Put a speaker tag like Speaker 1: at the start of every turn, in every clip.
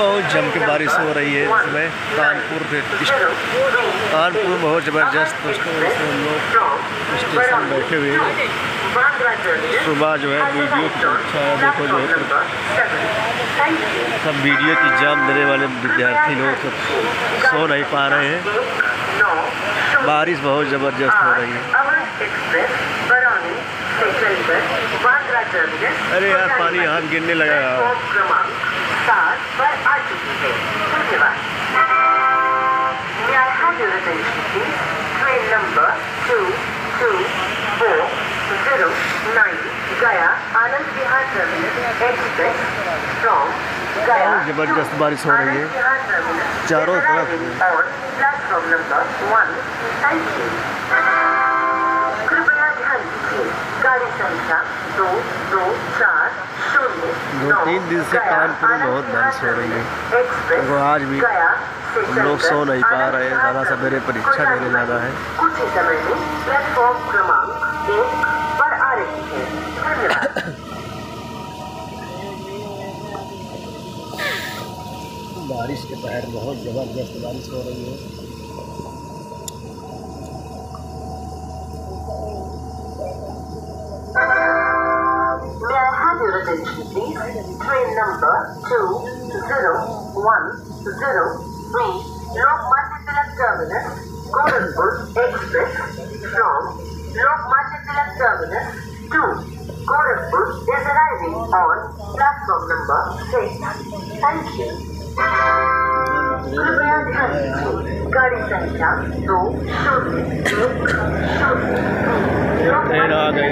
Speaker 1: बहुत जम के बारिश हो रही है इसमें। कानपुर के कानपुर बहुत ज़बरदस्त उसमें हम लोग स्टेशन बैठे हुए। सुबह जो है, वीडियो अच्छा है, देखो जो है। सब वीडियो की जाम देने वाले विद्यार्थी लोग सब सो नहीं पा रहे हैं। बारिश बहुत ज़बरदस्त हो रही है। अरे यार, पानी यहाँ गिरने लगा।
Speaker 2: सात पर आ चुकी है धन्यवाद May I have your attention, please? Train number two two four zero nine Gaya Anand Vihar Terminus Express from Gaya
Speaker 1: बहुत ज़बरदस्त बारिश हो रही है
Speaker 2: Anand Vihar Terminus
Speaker 1: चारों
Speaker 2: is
Speaker 1: तरफ
Speaker 2: arriving on platform number one. Thank गाड़ी संख्या दो दो चार शून्य
Speaker 1: दो तीन दिन से कानपुर में बहुत बारिश हो रही है। देखो आज भी हम लोग सो नहीं पा रहे हैं। ज़्यादा सवेरे परीक्षा देने जाना है।
Speaker 2: कुछ ही समय में प्लेटफॉर्म क्रमांक एक पर आ रही है।
Speaker 1: बारिश के पहर बहुत ज़बरदस्त बारिश हो रही है।
Speaker 2: Train number two zero one zero three Lokmanya Tilak Terminus, Gorakhpur Express from Lokmanya Tilak Terminus to Gorakhpur is arriving on platform number six. Thank you. कृपया ध्यान दीजिए गाड़ी संख्या दो शून्य एक शून्य
Speaker 1: ट्रेन आ गई।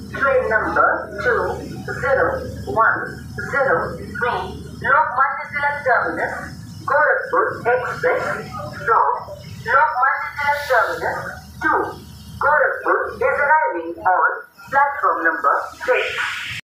Speaker 2: Train number two zero one zero three Lokmanya Tilak Terminus, Gorakhpur Express from Lokmanya Tilak Terminus to Gorakhpur is arriving on platform number six.